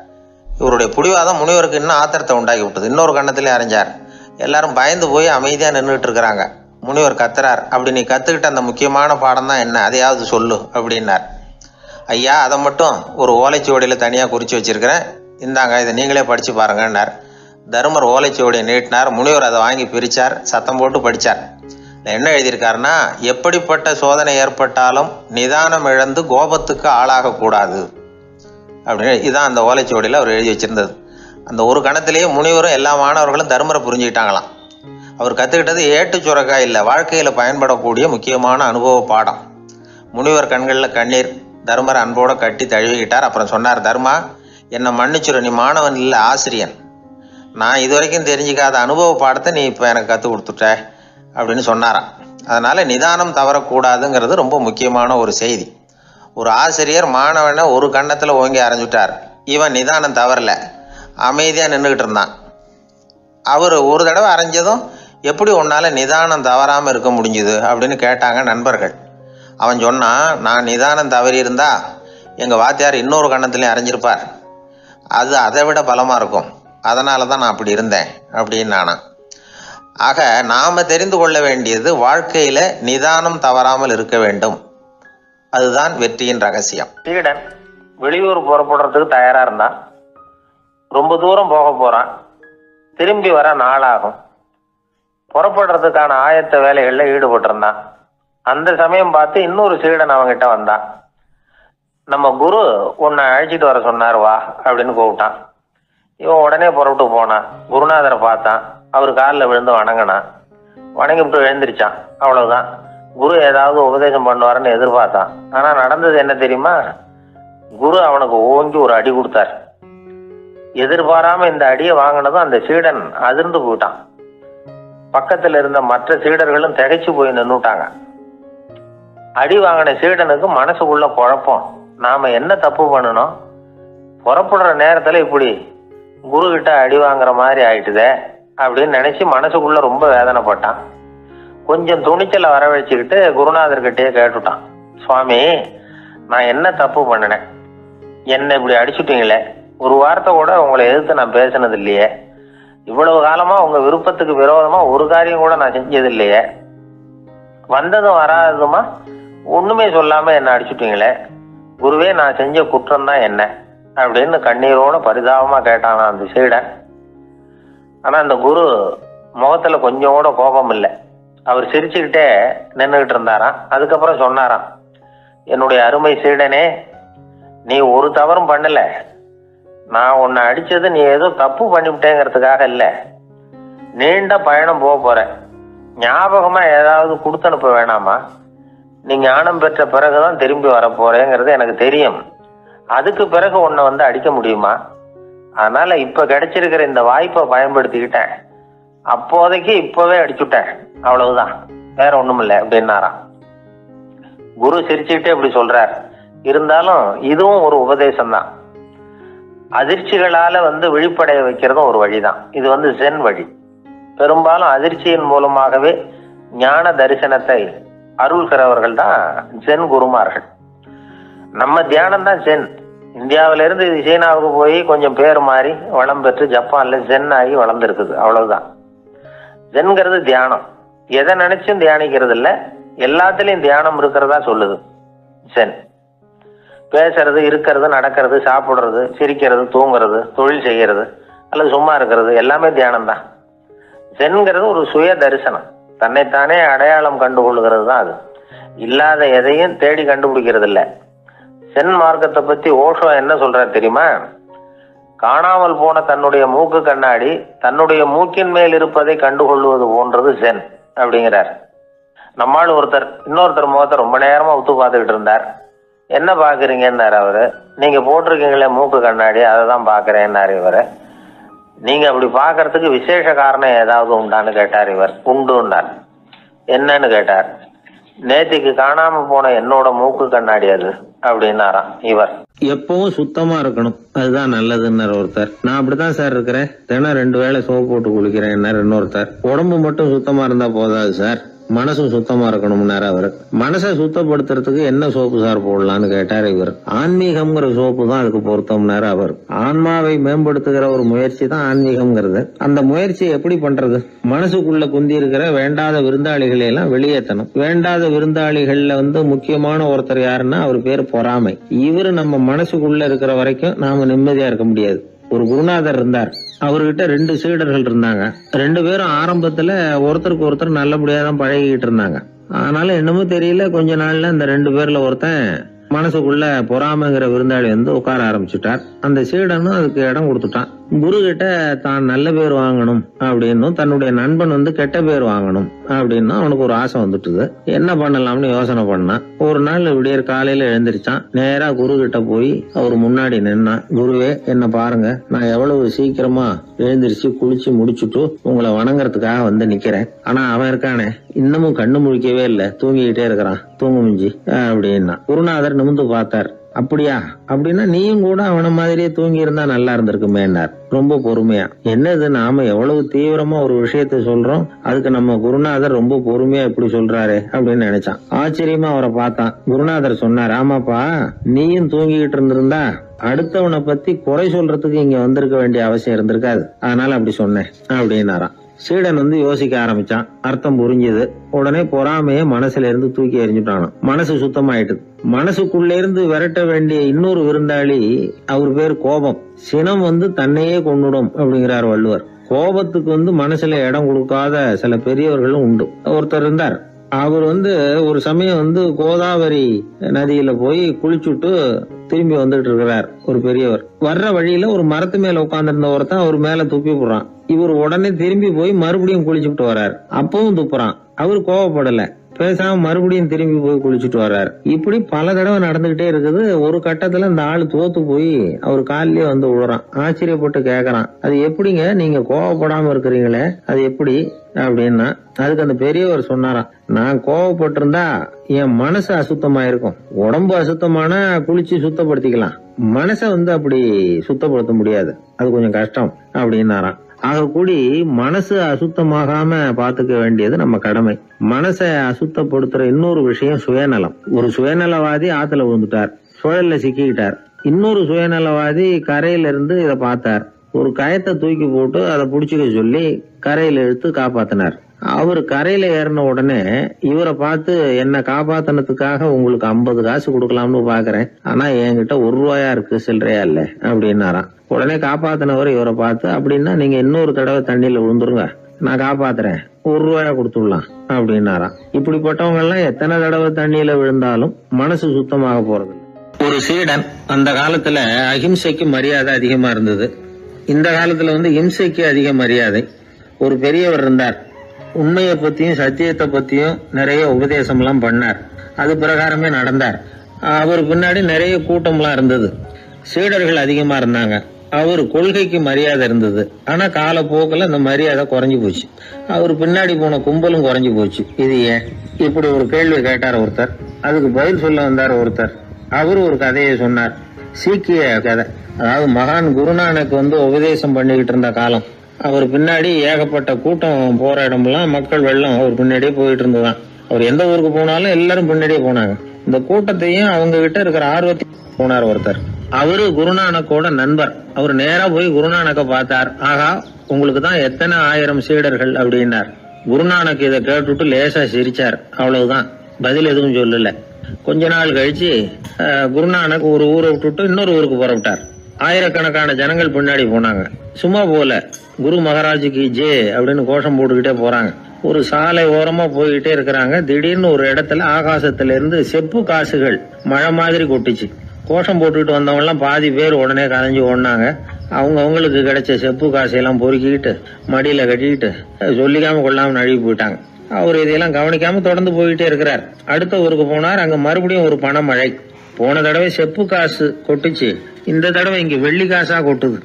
இவருடைய புடிவாதம் முனிவருக்கு இன்னும் ஆத்திரத்தை உண்டாக்கி விட்டது. இன்னொரு கண்ணத்திலே அறிஞ்சார் எல்லாரும் பயந்து போய் அமைதியாக நின்றுட்டு இருக்கிறாங்க. முனிவர் கத்துறார். அப்படி நீ கற்றுக்கிட்ட அந்த முக்கியமான பாடம் தான் என்ன? அதையாவது சொல்லு அப்படின்னார். ஐயா அதை மட்டும் ஒரு ஓலைச்சுவடியில் தனியாக குறித்து வச்சிருக்கிறேன். இந்தாங்க இதை நீங்களே படித்து பாருங்கன்னார். தருமர் ஓலைச்சுவடியை நீட்டினார். முனிவர் அதை வாங்கி பிரித்தார் சத்தம் போட்டு படித்தார் என்ன எழுதியிருக்காருன்னா எப்படிப்பட்ட சோதனை ஏற்பட்டாலும் நிதானம் இழந்து கோபத்துக்கு ஆளாகக்கூடாது. அப்படின்னு இதுதான் அந்த ஓலைச்சுவடியில் அவர் எழுதி வச்சிருந்தது. அந்த ஒரு கணத்திலேயே முனிவரும் எல்லா மாணவர்களும் தர்மரை புரிஞ்சுக்கிட்டாங்களாம். அவர் கற்றுக்கிட்டது ஏட்டு சுரக்காய் இல்லை வாழ்க்கையில் பயன்படக்கூடிய முக்கியமான அனுபவ பாடம். முனிவர் கண்களில் கண்ணீர் தர்மரை அன்போடு கட்டி தழுவிக்கிட்டார். அப்புறம் சொன்னார் தர்மா என்னை மன்னிச்சுரு நீ மாணவன் இல்லை ஆசிரியன். நான் இது வரைக்கும் தெரிஞ்சிக்காத அனுபவ பாடத்தை நீ இப்போ எனக்கு கற்றுக் கொடுத்துட்ட அப்படின்னு சொன்னாராம். அதனால் நிதானம் தவறக்கூடாதுங்கிறது ரொம்ப முக்கியமான ஒரு செய்தி. ஒரு ஆசிரியர் மாணவனை ஒரு கன்னத்தில் ஓங்கி அரைஞ்சுட்டார். இவன் நிதானம் தவறல. அமைதியாக நின்றுக்கிட்டு இருந்தான். அவர் ஒரு தடவை அரைஞ்சதும் எப்படி உன்னால் நிதானம் தவறாமல் இருக்க முடிஞ்சுது அப்படின்னு கேட்டாங்க நண்பர்கள். அவன் சொன்னான் நான் நிதானம் தவறி இருந்தா எங்கள் வாத்தியார் இன்னொரு கன்னத்துலேயும் அரைஞ்சிருப்பார். அது அதை விட பலமாக இருக்கும். அதனால தான் நான் அப்படி இருந்தேன் அப்படின்னு ஆக நாம் தெரிந்து கொள்ள வேண்டியது வாழ்க்கையில் நிதானம் தவறாமல் இருக்க வேண்டும். அதுதான் வெற்றியின் ரகசியம். சீடன் வெளியூர் புறப்படுறதுக்கு தயாரா இருந்தான் ரொம்ப தூரம் போக போறான் திரும்பி வர நாளாகும். புறப்படுறதுக்கான ஆயத்த வேலைகளில் ஈடுபட்டிருந்தான். அந்த சமயம் பார்த்து இன்னொரு சீடன் அவங்கிட்ட வந்தான் நம்ம குரு உன்னை அழைச்சிட்டு வர சொன்னார் வா அப்படின்னு கூப்பிட்டான். இவன் உடனே புறப்பட்டு போனான். குருநாதரை பார்த்தான். அவர் காலில் விழுந்து வணங்கினான். வணங்கிவிட்டு எழுந்திருச்சான். அவ்வளவுதான். குரு ஏதாவது உபதேசம் பண்ணுவாருன்னு எதிர்பார்த்தான். ஆனா நடந்தது என்ன தெரியுமா? குரு அவனுக்கு ஓங்கி ஒரு அடி கொடுத்தார். எதிர்பாராம இந்த அடியை வாங்கினதும் அந்த சீடன் அதிர்ந்து போயிட்டான். பக்கத்துல இருந்த மற்ற சீடர்களும் திகைச்சு போய் நின்னுட்டாங்க. அடி வாங்கின சீடனுக்கு மனசுக்குள்ள குழப்பம். நாம என்ன தப்பு பண்ணணும்? புறப்படுற நேரத்துல இப்படி குரு கிட்ட அடி வாங்குற மாதிரி ஆயிட்டுதே அப்படின்னு நினைச்சு மனசுக்குள்ள ரொம்ப வேதனைப்பட்டான். கொஞ்சம் துணிச்சலை வர வச்சுக்கிட்டு குருநாதர்கிட்டயே கேட்டுட்டான். சுவாமி நான் என்ன தப்பு பண்ணினேன்? என்னை இப்படி அடிச்சுட்டீங்களே? ஒரு வார்த்தை கூட உங்களை எதிர்த்து நான் பேசினது இல்லையே இவ்வளவு காலமா உங்க விருப்பத்துக்கு விரோதமா ஒரு காரியம் கூட நான் செஞ்சது இல்லையே வந்ததும் வராததுமா? ஒண்ணுமே சொல்லாம என்ன அடிச்சுட்டீங்களே. குருவே நான் செஞ்ச குற்றம் தான் என்ன? அப்படின்னு கண்ணீரோட பரிதாபமா கேட்டானா அந்த சீடன். ஆனா அந்த குரு முகத்துல கொஞ்சம் கூட கோபம் இல்லை. அவர் சிரிச்சுக்கிட்டே நின்றுகிட்டு இருந்தாராம். அதுக்கப்புறம் சொன்னாராம் என்னுடைய அருமை சீடனே நீ ஒரு தவறும் பண்ணல. நான் உன்னை அடித்தது நீ ஏதோ தப்பு பண்ணிவிட்டேங்கிறதுக்காக இல்லை. நீண்ட பயணம் போக போகிறேன் ஞாபகமாக ஏதாவது கொடுத்து அனுப்ப வேணாமா? நீ ஞானம் பெற்ற பிறகுதான் திரும்பி வரப்போகிறேங்கிறது எனக்கு தெரியும். அதுக்கு பிறகு உன்னை வந்து அடிக்க முடியுமா? அதனால் இப்போ கிடைச்சிருக்கிற இந்த வாய்ப்பை பயன்படுத்திக்கிட்டேன். அப்போதைக்கு இப்போவே அடிச்சுட்டேன். அவ்வளவுதான். வேற ஒண்ணும் இல்லை அப்படின்னாராம் குரு சிரிச்சுக்கிட்டே இப்படி சொல்றார். இருந்தாலும் இதுவும் ஒரு உபதேசம் தான் அதிர்ச்சிகளால வந்து விழிப்படைய வைக்கிறதும் ஒரு வழிதான். இது வந்து ஜென் வழி. பெரும்பாலும் அதிர்ச்சியின் மூலமாகவே ஞான தரிசனத்தை அருள்கிறவர்கள் தான் ஜென் குருமார்கள். நம்ம தியானம் தான் ஜென் இந்தியாவிலிருந்து இது சீனாவுக்கு போய் கொஞ்சம் பேர் மாறி வளம் பெற்று ஜப்பான்ல ஜென் ஆகி வளர்ந்துருக்குது. அவ்வளவுதான். ஜென்கிறது தியானம். எதை நினைச்சும் தியானிக்கிறது இல்ல எல்லாத்துலயும் தியானம் இருக்கிறதா சொல்லுது. சென் பேசுறது இருக்கிறது நடக்கிறது சாப்பிடுறது சிரிக்கிறது தூங்குறது தொழில் செய்கிறது அல்லது சும்மா இருக்கிறது எல்லாமே தியானம் தான் சென்ங்கிறது ஒரு சுய தரிசனம். தன்னைத்தானே அடையாளம் கண்டுகொள்ளுகிறது தான் அது. இல்லாத எதையும் தேடி கண்டுபிடிக்கிறது இல்லை சென் மார்க்கத்தை பத்தி ஓஷோ என்ன சொல்றாரு தெரியுமா? காணாமல் போன தன்னுடைய மூக்கு கண்ணாடி தன்னுடைய மூக்கின் மேல் இருப்பதை கண்டுகொள்வது போன்றது சென் அப்படிங்கிறார். நம்மால் ஒருத்தர் இன்னொருத்தர் முகத்தை ரொம்ப நேரமா உத்து பார்த்துக்கிட்டு இருந்தார். என்ன பாக்குறீங்கன்னாரு அவரு. நீங்க போட்டிருக்கீங்களே மூக்கு கண்ணாடி அதை தான் பாக்குறேன்னாரு இவரு. நீங்க அப்படி பார்க்கறதுக்கு விசேஷ காரணம் ஏதாவது உண்டான்னு கேட்டார் இவர். உண்டுன்னார். என்னன்னு கேட்டார். நேத்திக்கு காணாம போன என்னோட மூக்கு கண்ணாடி அது அப்படின்னாராம் இவர். எப்பவும் சுத்தமா இருக்கணும். அதுதான் நல்லதுன்னாரு ஒருத்தர். நான் அப்படிதான் சார் இருக்கிறேன். தினம் ரெண்டு வேளை சோப்பு போட்டு குளிக்கிறேன் இன்னொருத்தர். உடம்பு மட்டும் சுத்தமா இருந்தா போதாது சார். மனசும் சுத்தமா இருக்கணும்னாரு அவர் மனசை சுத்தப்படுத்துறதுக்கு என்ன சோப்பு சார் போடலான்னு கேட்டார் இவர். ஆன்மீகம்ங்கிற சோப்பு தான் அதுக்கு பொருத்தம்னாரு அவர் ஆன்மாவை மேம்படுத்துகிற ஒரு முயற்சி தான் ஆன்மீகம்ங்கிறது. அந்த முயற்சியை எப்படி பண்றது? மனசுக்குள்ள குந்தி இருக்கிற வேண்டாத விருந்தாளிகளை எல்லாம் வெளியேற்றணும். வேண்டாத விருந்தாளிகள்ல வந்து முக்கியமான ஒருத்தர் யாருன்னா அவர் பேர் பொறாமை. இவர் நம்ம மனசுக்குள்ள இருக்கிற வரைக்கும் நாம நிம்மதியா இருக்க முடியாது. ஒரு குருநாதர் இருந்தார். அவர்கிட்ட ரெண்டு சீடர்கள் இருந்தாங்க. ரெண்டு பேரும் ஆரம்பத்துல ஒருத்தருக்கு ஒருத்தர் நல்லபடியா தான் பழகிட்டு இருந்தாங்க. ஆனாலும் என்னமோ தெரியல கொஞ்ச நாள்ல இந்த ரெண்டு பேர்ல ஒருத்தன் மனசுக்குள்ள பொறாமைங்கிற விருந்தாளி வந்து உட்கார ஆரம்பிச்சுட்டார். அந்த சீடனும் அதுக்கு இடம் கொடுத்துட்டான். குரு கிட்ட தான் நல்ல பேர் வாங்கணும் அப்படின்னும் தன்னுடைய நண்பன் வந்து கெட்ட பேர் வாங்கணும் அப்படின்னு அவனுக்கு ஒரு ஆசை வந்துட்டுது. என்ன பண்ணலாம்னு யோசனை பண்ணான் ஒரு நாள் விடியற் காலையில எழுந்திருச்சான் நேரா குரு கிட்ட போய் அவர் முன்னாடி நின்னான் குருவே என்ன பாருங்க நான் எவ்வளவு சீக்கிரமா எழுந்திருச்சு குளிச்சு முடிச்சுட்டு உங்களை வணங்குறதுக்காக வந்து நிக்கிறேன். ஆனா அவன் இருக்கானே இன்னமும் கண்ணு முழிக்கவே இல்லை தூங்கிக்கிட்டே இருக்கிறான். தூங்கு மிஞ்சி அப்படின்னா. குருநாதர் நிமிந்து பார்த்தார். அப்படியா? அப்படின்னா நீயும் கூட அவன மாதிரியே தூங்கி இருந்தா நல்லா இருந்திருக்குமேனார் ரொம்ப பொறுமையா. என்னது நாம எவ்வளவு தீவிரமா ஒரு விஷயத்த சொல்றோம்? அதுக்கு நம்ம குருநாதர் ரொம்ப பொறுமையா இப்படி சொல்றாரு அப்படின்னு நினைச்சான். ஆச்சரியமா அவரை பார்த்தான். குருநாதர் சொன்னார் ஆமாப்பா நீயும் தூங்கிக்கிட்டு இருந்திருந்தா அடுத்தவனை பத்தி குறை சொல்றதுக்கு இங்க வந்திருக்க வேண்டிய அவசியம் இருந்திருக்காது. அதனால அப்படி சொன்னேன் அப்படின்னாராம். சீடன் வந்து யோசிக்க ஆரம்பிச்சான். அர்த்தம் புரிஞ்சது. உடனே பொறாமைய மனசுல இருந்து தூக்கி எறிஞ்சுட்டானாம். மனசு சுத்தமாயிட்டு மனசுக்குள்ள இருந்து விரட்ட வேண்டிய இன்னொரு விருந்தாளி அவர் பேர் கோபம். சினம் வந்து தன்னையே கொண்டுடும் அப்படிங்கிறார் வள்ளுவர். கோபத்துக்கு வந்து மனசுல இடம் கொடுக்காத சில பெரியவர்களும் உண்டு. ஒருத்தர் இருந்தார். அவர் வந்து ஒரு சமயம் வந்து கோதாவரி நதியில போய் குளிச்சுட்டு திரும்பி வந்துட்டு இருக்கிறார் ஒரு பெரியவர். வர்ற வழியில ஒரு மரத்து மேல உட்காந்துருந்த ஒருத்தன் அவர் மேல துப்பி போடுறான். இவர் உடனே திரும்பி போய் மறுபடியும் குளிச்சுட்டு வர்றார். அப்பவும் துப்புறான். அவர் கோவப்படல. பேசாம மறுபடியும் திரும்பி போய் குளிச்சுட்டு வர்றாரு. இப்படி பல தடவை நடந்துகிட்டே இருக்குது. ஒரு கட்டத்துல இந்த ஆள் தோத்து போய் அவர் காலிலேயே வந்து விழுறான் ஆச்சரியப்பட்டு கேக்குறான். அது எப்படிங்க? நீங்க கோவப்படாம இருக்கிறீங்களே? அது எப்படி? அப்படின்னா அதுக்கு அந்த பெரியவர் சொன்னாராம். நான் கோவப்பட்டிருந்தா என் மனசு அசுத்தமா இருக்கும் உடம்பு அசுத்தமான குளிச்சு சுத்தப்படுத்திக்கலாம். மனசை வந்து அப்படி சுத்தப்படுத்த முடியாது. அது கொஞ்சம் கஷ்டம். அப்படின்னாராம். ஆக கூடி மனசு அசுத்தமாகாம பாத்துக்க வேண்டியது நம்ம கடமை. மனசை அசுத்தப்படுத்துற இன்னொரு விஷயம் சுயநலம். ஒரு சுயநலவாதி ஆத்துல விழுந்துட்டார். சுழல்ல சிக்கிக்கிட்டார். இன்னொரு சுயநலவாதி கரையில இருந்து இதை பார்த்தார். ஒரு கயத்தை தூக்கி போட்டு அதை புடிச்சுக்க சொல்லி கரையில இழுத்து காப்பாத்தினார். அவர் கரையில ஏறின உடனே இவரை பார்த்து என்ன காப்பாத்தினதுக்காக உங்களுக்கு ஐம்பது காசு கொடுக்கலாம்னு பாக்குறேன். ஆனா என்கிட்ட ஒரு ரூபாயா இருக்கு சில்லறையா இல்ல அப்படின்னாராம். உடனே காப்பாத்தினவர் இவரை பார்த்து அப்படின்னா நீங்க இன்னொரு தடவை தண்ணியில விழுந்துருங்க. நான் காப்பாத்துறேன். ஒரு ரூபாயா கொடுத்துடலாம் அப்படின்னாராம். இப்படிப்பட்டவங்க எல்லாம் எத்தனை தடவை தண்ணியில விழுந்தாலும் மனசு சுத்தமாக போறது ஒரு சீடன் அந்த காலத்துல அஹிம்சைக்கு மரியாதை அதிகமா இருந்தது. இந்த காலத்துல வந்து இம்சைக்கு அதிக மரியாதை. ஒரு பெரியவர் இருந்தார். உண்மையை பத்தியும் சத்தியத்தை பத்தியும் நிறைய உபதேசம் எல்லாம் பண்ணார். அது பிரகாரமே நடந்தார். அவர் பின்னாடி நிறைய கூட்டம்லாம் இருந்தது. சீடர்கள் அதிகமா இருந்தாங்க. அவர் கொள்கைக்கு மரியாதை இருந்தது. ஆனா காலப்போக்கில் அந்த மரியாதை குறைஞ்சு போச்சு. அவர் பின்னாடி போன கும்பலும் குறைஞ்சு போச்சு. இது ஏன்? இப்படி ஒரு கேள்வி கேட்டார் ஒருத்தர். அதுக்கு பதில் சொல்ல வந்தார் ஒருத்தர். அவர் ஒரு கதையை சொன்னார். சீக்கிய கதை. அதாவது மகான் குருநானக் வந்து உபதேசம் பண்ணிக்கிட்டு இருந்த காலம். அவர் பின்னாடி ஏகப்பட்ட கூட்டம் போற இடமெல்லாம் மக்கள் வெள்ளம். அவர் பின்னாடியே போயிட்டு இருந்ததுதான். அவர் எந்த ஊருக்கு போனாலும் எல்லாரும் பின்னாடியே போனாங்க. இந்த கூட்டத்தையும் அவங்க கிட்ட இருக்கிற ஆர்வத்தை போனார் ஒருத்தர். அவரு குருநானக்கோட நண்பர். அவர் நேரா போய் குருநானக்க பார்த்தார். ஆகா உங்களுக்கு தான் எத்தனை ஆயிரம் சீடர்கள் அப்படின்னார். குருநானக் இதை கேட்டுட்டு லேசா சிரிச்சார். அவ்வளவுதான். பதில் எதுவும் சொல்லல. கொஞ்ச நாள் கழிச்சு குருநானக் ஒரு ஊரை விட்டுட்டு இன்னொரு ஊருக்கு புறப்பட்டார். ஆயிரக்கணக்கான ஜனங்கள் பின்னாடி போனாங்க. சும்மா போல குரு மகாராஜுக்கு ஜே அப்படின்னு கோஷம் போட்டுக்கிட்டே போறாங்க. ஒரு சாலை ஓரமா போய்கிட்டே இருக்கிறாங்க. திடீர்னு ஒரு இடத்துல ஆகாசத்துல இருந்து செப்பு காசுகள் மழை மாதிரி கொட்டுச்சு. கோஷம் போட்டுக்கிட்டு வந்தவங்கலாம் பாதி பேர் உடனே கதைஞ்சு ஓடினாங்க. அவங்க அவங்களுக்கு கிடைச்ச செப்பு காசையெல்லாம் பொறுக்கிக்கிட்டு மடியில கட்டிக்கிட்டு சொல்லிக்காம கொள்ளாம நழுவி போயிட்டாங்க. அவர் இதையெல்லாம் கவனிக்காம தொடர்ந்து போயிட்டே இருக்கிறார். அடுத்த ஊருக்கு போனார். அங்க மறுபடியும் ஒரு பணமழை போன தடவை செப்பு காசு கொட்டுச்சு. இந்த தடவை இங்க வெள்ளி காசா கொட்டுது.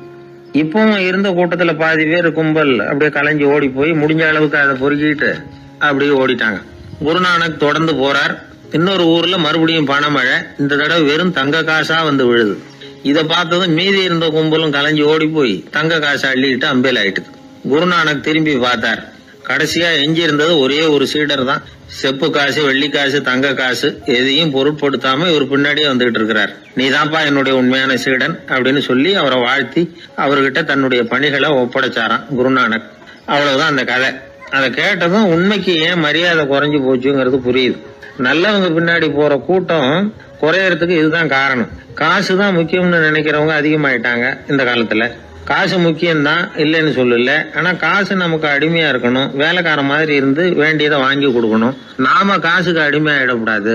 இப்பவும் இருந்த கூட்டத்துல பாதி பேர் கும்பல் அப்படியே கலைஞ்சு ஓடி போய் முடிஞ்ச அளவுக்கு அதை பொறுக்கிட்டு அப்படியே ஓடிட்டாங்க. குருநானக் தொடர்ந்து போறார். இன்னொரு ஊர்ல மறுபடியும் பணமழை இந்த தடவை வெறும் தங்க காசா வந்து விழுது. இதை பார்த்ததும் மீதி இருந்த கும்பலும் கலைஞ்சு ஓடி போய் தங்க காசை அள்ளிக்கிட்டு அம்பேல் ஆயிட்டுது. குருநானக் திரும்பி பார்த்தார். கடைசியா எஞ்சி இருந்தது ஒரே ஒரு சீடர் தான். செப்பு காசு வெள்ளி காசு தங்க காசு எதையும் பொருட்படுத்தாம இவர் பின்னாடியே வந்துகிட்டு இருக்கிறார். நீதான்ப்பா என்னுடைய உண்மையான சீடன் அப்படின்னு சொல்லி அவரை வாழ்த்தி அவர்கிட்ட தன்னுடைய பணிகளை ஒப்படைச்சாராம் குருநானக். அவ்வளவுதான் அந்த கதை. அதை கேட்டதும் உண்மைக்கு ஏன் மரியாதை குறைஞ்சு போச்சுங்கிறது புரியுது. நல்லவங்க பின்னாடி போற கூட்டம் குறையறதுக்கு இதுதான் காரணம். காசு தான் முக்கியம்னு நினைக்கிறவங்க அதிகமாயிட்டாங்க இந்த காலத்துல. காசு முக்கியம்தான் இல்லைன்னு சொல்லல. ஆனால் காசு நமக்கு அடிமையாக இருக்கணும். வேலைக்கார மாதிரி இருந்து வேண்டியதை வாங்கி கொடுக்கணும். நாம காசுக்கு அடிமையாயிடக்கூடாது.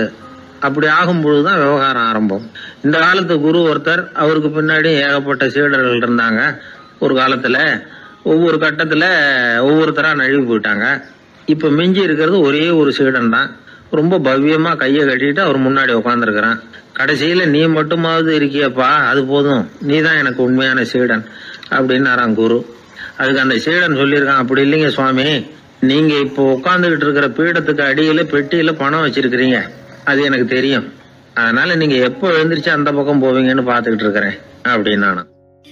அப்படி ஆகும் பொழுதுதான் விவகாரம் ஆரம்பம். இந்த காலத்து குரு ஒருத்தர் அவருக்கு பின்னாடி ஏகப்பட்ட சீடர்கள் இருந்தாங்க. ஒரு காலத்தில் ஒவ்வொரு கட்டத்தில் ஒவ்வொருத்தராக நழுவி போயிட்டாங்க. இப்போ மிஞ்சி இருக்கிறது ஒரே ஒரு சீடன் தான் ரொம்ப பவ்யமாக கையை கட்டிட்டு அவர் முன்னாடி உட்காந்துருக்கிறான் கடைசியில் நீ மட்டுமாவது இருக்கியப்பா அது போதும். நீ தான் எனக்கு உண்மையான சீடன். அப்படின்னாராம் குரு அதுக்கு அந்த சீடன் சொல்லியிருக்கான் அப்படி இல்லைங்க சுவாமி. நீங்க இப்போ உட்காந்துக்கிட்டு இருக்கிற பீடத்துக்கு அடியில பெட்டியில பணம் வச்சிருக்கிறீங்க. அது எனக்கு தெரியும். அதனால நீங்க எப்போ எழுந்திரிச்சு அந்த பக்கம் போவீங்கன்னு பாத்துக்கிட்டு இருக்கிறேன் அப்படின்னு